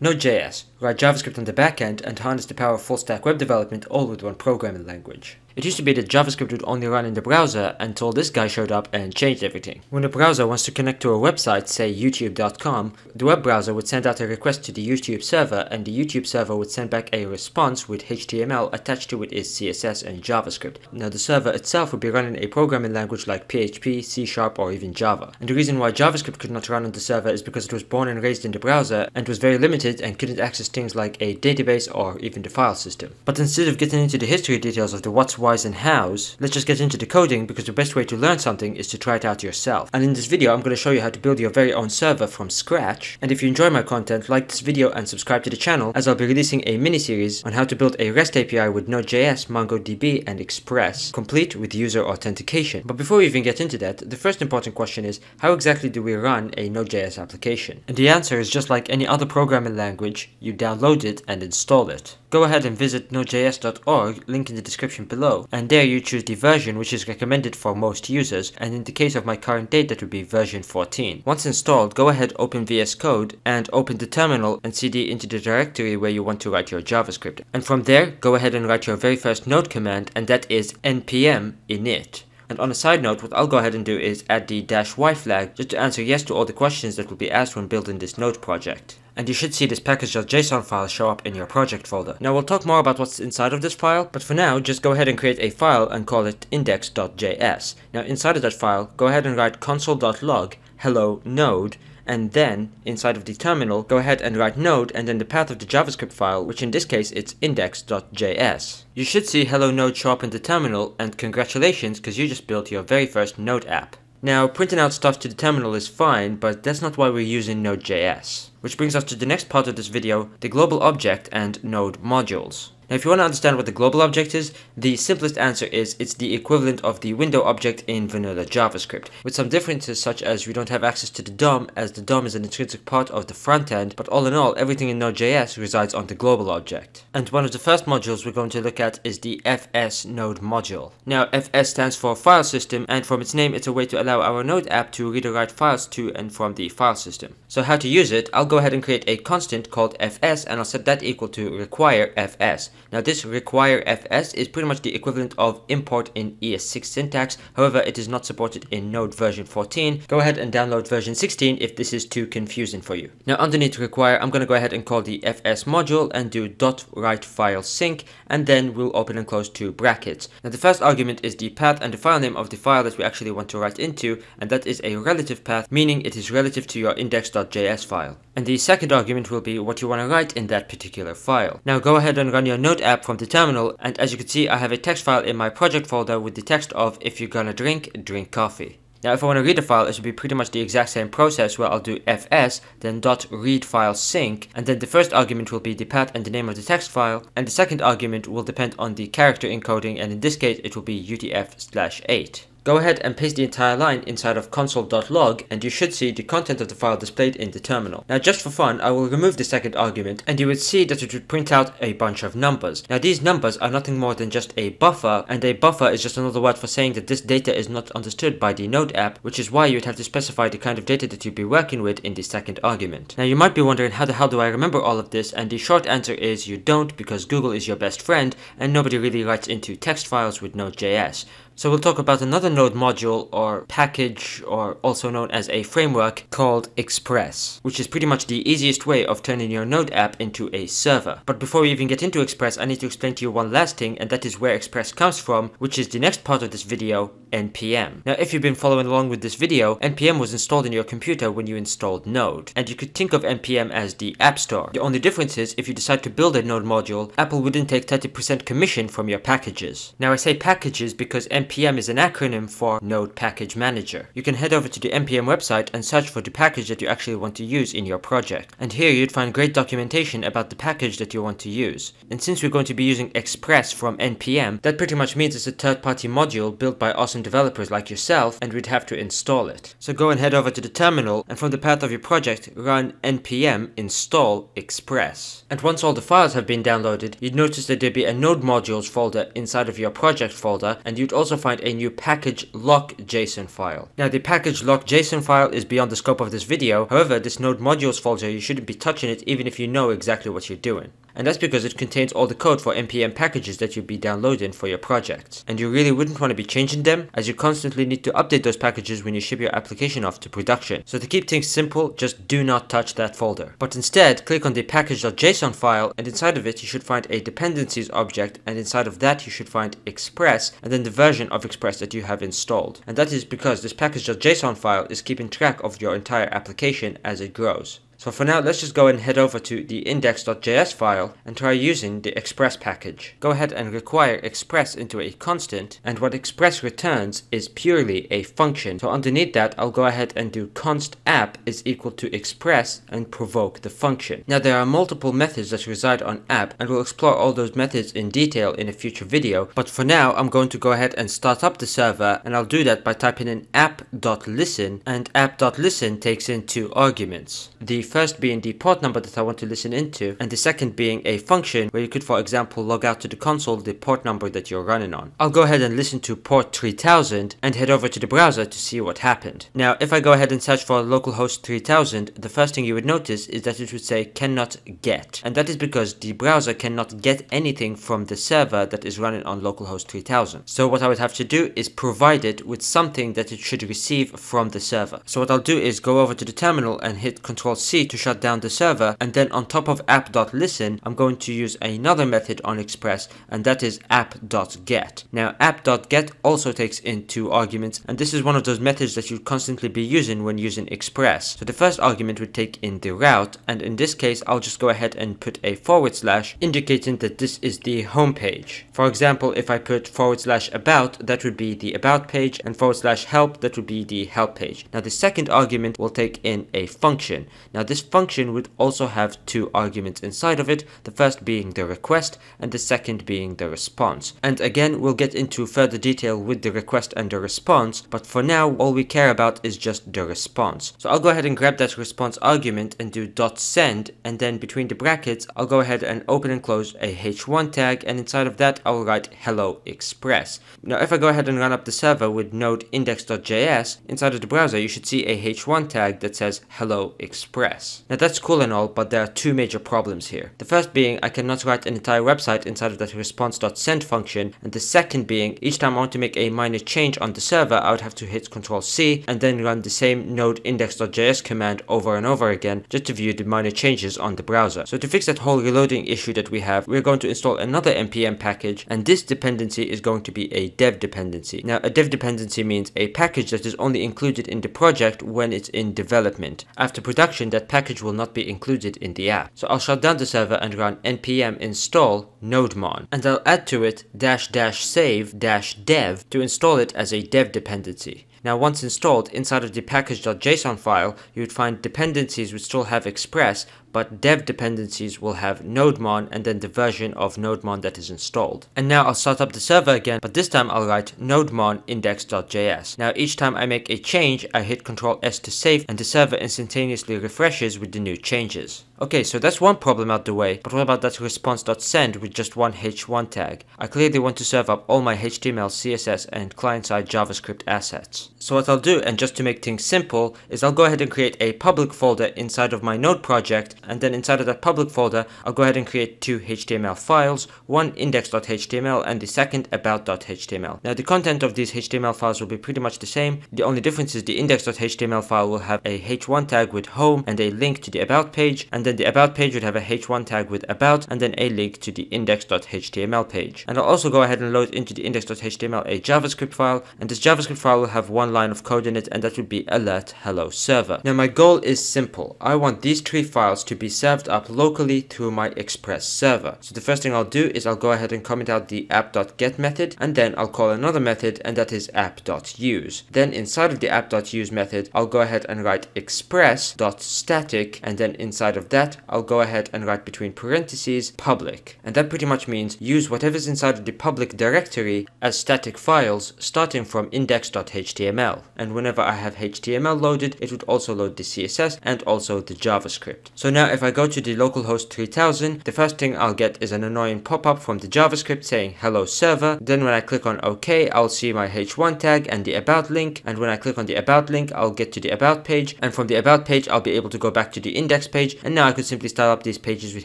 Node.js, write JavaScript on the backend and harness the power of full stack web development all with one programming language. It used to be that JavaScript would only run in the browser until this guy showed up and changed everything. When a browser wants to connect to a website, say youtube.com, the web browser would send out a request to the YouTube server and the YouTube server would send back a response with HTML attached to it is CSS and JavaScript. Now the server itself would be running a programming language like PHP, C Sharp or even Java. And the reason why JavaScript could not run on the server is because it was born and raised in the browser and was very limited and couldn't access things like a database or even the file system. But instead of getting into the history details of the what's whys and hows, let's just get into the coding because the best way to learn something is to try it out yourself. And in this video I'm going to show you how to build your very own server from scratch. And if you enjoy my content, like this video and subscribe to the channel as I'll be releasing a mini series on how to build a REST API with Node.js, MongoDB and Express, complete with user authentication. But before we even get into that, the first important question is how exactly do we run a Node.js application? And the answer is just like any other programming language, you download it and install it. Go ahead and visit nodejs.org, link in the description below, and there you choose the version which is recommended for most users, and in the case of my current date that would be version 14. Once installed, go ahead open VS Code and open the terminal and cd into the directory where you want to write your JavaScript. And from there, go ahead and write your very first node command, and that is npm init. And on a side note, what I'll go ahead and do is add the dash y flag just to answer yes to all the questions that will be asked when building this node project and you should see this package.json file show up in your project folder. Now we'll talk more about what's inside of this file, but for now just go ahead and create a file and call it index.js. Now inside of that file, go ahead and write console.log hello node and then inside of the terminal go ahead and write node and then the path of the JavaScript file which in this case it's index.js. You should see hello node show up in the terminal and congratulations because you just built your very first node app. Now printing out stuff to the terminal is fine but that's not why we're using Node.js. Which brings us to the next part of this video, the global object and node modules. Now if you want to understand what the global object is, the simplest answer is it's the equivalent of the window object in vanilla JavaScript, with some differences such as we don't have access to the DOM as the DOM is an intrinsic part of the front end, but all in all everything in Node.js resides on the global object. And one of the first modules we're going to look at is the FS node module. Now FS stands for file system and from its name it's a way to allow our node app to read or write files to and from the file system. So how to use it, I'll go ahead and create a constant called fs and I'll set that equal to require fs. Now this require fs is pretty much the equivalent of import in ES6 syntax, however it is not supported in Node version 14. Go ahead and download version 16 if this is too confusing for you. Now underneath require, I'm going to go ahead and call the fs module and do dot write file sync and then we'll open and close two brackets. Now the first argument is the path and the file name of the file that we actually want to write into and that is a relative path meaning it is relative to your index.js file. And the second argument will be what you want to write in that particular file. Now go ahead and run your Node app from the terminal and as you can see I have a text file in my project folder with the text of if you're gonna drink, drink coffee. Now if I want to read a file, it should be pretty much the exact same process where I'll do fs, then dot read file sync, and then the first argument will be the path and the name of the text file, and the second argument will depend on the character encoding, and in this case it will be utf slash 8. Go ahead and paste the entire line inside of console.log and you should see the content of the file displayed in the terminal. Now just for fun, I will remove the second argument and you would see that it would print out a bunch of numbers. Now these numbers are nothing more than just a buffer and a buffer is just another word for saying that this data is not understood by the Node app, which is why you'd have to specify the kind of data that you'd be working with in the second argument. Now you might be wondering how the hell do I remember all of this and the short answer is you don't because Google is your best friend and nobody really writes into text files with Node.js. So we'll talk about another Node module or package or also known as a framework called Express, which is pretty much the easiest way of turning your Node app into a server. But before we even get into Express, I need to explain to you one last thing and that is where Express comes from, which is the next part of this video, npm. Now if you've been following along with this video, npm was installed in your computer when you installed Node, and you could think of npm as the App Store. The only difference is if you decide to build a Node module, Apple wouldn't take 30% commission from your packages. Now I say packages because npm npm is an acronym for Node Package Manager. You can head over to the npm website and search for the package that you actually want to use in your project. And here you'd find great documentation about the package that you want to use. And since we're going to be using Express from npm, that pretty much means it's a third-party module built by awesome developers like yourself and we'd have to install it. So go and head over to the terminal and from the path of your project run npm install express. And once all the files have been downloaded, you'd notice that there'd be a node modules folder inside of your project folder and you'd also also find a new package lock JSON file. Now the package lock JSON file is beyond the scope of this video, however this node modules folder you shouldn't be touching it even if you know exactly what you're doing and that's because it contains all the code for npm packages that you'll be downloading for your projects. And you really wouldn't want to be changing them as you constantly need to update those packages when you ship your application off to production. So to keep things simple, just do not touch that folder. But instead, click on the package.json file and inside of it you should find a dependencies object and inside of that you should find express and then the version of express that you have installed. And that is because this package.json file is keeping track of your entire application as it grows. So for now, let's just go and head over to the index.js file and try using the express package. Go ahead and require express into a constant, and what express returns is purely a function. So underneath that, I'll go ahead and do const app is equal to express and provoke the function. Now there are multiple methods that reside on app, and we'll explore all those methods in detail in a future video, but for now, I'm going to go ahead and start up the server, and I'll do that by typing in app.listen, and app.listen takes in two arguments. The first being the port number that I want to listen into, and the second being a function where you could for example log out to the console the port number that you're running on. I'll go ahead and listen to port 3000 and head over to the browser to see what happened. Now if I go ahead and search for localhost 3000, the first thing you would notice is that it would say cannot get. And that is because the browser cannot get anything from the server that is running on localhost 3000. So what I would have to do is provide it with something that it should receive from the server. So what I'll do is go over to the terminal and hit Ctrl C to shut down the server and then on top of app.listen I'm going to use another method on Express and that is app.get. Now app.get also takes in two arguments and this is one of those methods that you'd constantly be using when using Express. So the first argument would take in the route and in this case I'll just go ahead and put a forward slash indicating that this is the home page. For example if I put forward slash about that would be the about page and forward slash help that would be the help page. Now the second argument will take in a function. Now this function would also have two arguments inside of it, the first being the request and the second being the response. And again, we'll get into further detail with the request and the response, but for now, all we care about is just the response. So I'll go ahead and grab that response argument and do dot .send, and then between the brackets, I'll go ahead and open and close a h1 tag, and inside of that, I'll write hello express. Now, if I go ahead and run up the server with node index.js, inside of the browser, you should see a h1 tag that says hello express. Now that's cool and all, but there are two major problems here. The first being I cannot write an entire website inside of that response.send function, and the second being each time I want to make a minor change on the server, I would have to hit Ctrl C and then run the same node index.js command over and over again just to view the minor changes on the browser. So to fix that whole reloading issue that we have, we're going to install another npm package, and this dependency is going to be a dev dependency. Now a dev dependency means a package that is only included in the project when it's in development. After production, that package will not be included in the app. So I'll shut down the server and run npm install nodemon and I'll add to it dash dash save dash dev to install it as a dev dependency. Now once installed, inside of the package.json file, you would find dependencies which still have express, but dev dependencies will have nodemon and then the version of nodemon that is installed. And now I'll start up the server again, but this time I'll write nodemon index.js. Now each time I make a change, I hit Ctrl S to save and the server instantaneously refreshes with the new changes. Okay, so that's one problem out the way, but what about that response.send with just one h1 tag? I clearly want to serve up all my HTML, CSS, and client-side JavaScript assets. So what I'll do, and just to make things simple, is I'll go ahead and create a public folder inside of my node project, and then inside of that public folder, I'll go ahead and create two HTML files, one index.html and the second about.html. Now the content of these HTML files will be pretty much the same, the only difference is the index.html file will have a h1 tag with home and a link to the about page, and then the about page would have a h1 tag with about and then a link to the index.html page. And I'll also go ahead and load into the index.html a JavaScript file and this JavaScript file will have one line of code in it and that would be alert hello server. Now my goal is simple. I want these three files to be served up locally through my Express server. So the first thing I'll do is I'll go ahead and comment out the app.get method and then I'll call another method and that is app.use. Then inside of the app.use method I'll go ahead and write express.static and then inside of that, I'll go ahead and write between parentheses public. And that pretty much means use whatever's inside of the public directory as static files starting from index.html. And whenever I have HTML loaded, it would also load the CSS and also the JavaScript. So now Now if I go to the localhost 3000, the first thing I'll get is an annoying pop-up from the JavaScript saying hello server. Then when I click on OK, I'll see my h1 tag and the about link. And when I click on the about link, I'll get to the about page. And from the about page, I'll be able to go back to the index page. And now I could simply style up these pages with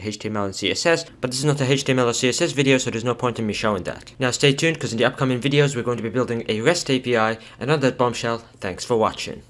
HTML and CSS. But this is not a HTML or CSS video, so there's no point in me showing that. Now stay tuned, because in the upcoming videos, we're going to be building a REST API. And on that bombshell, thanks for watching.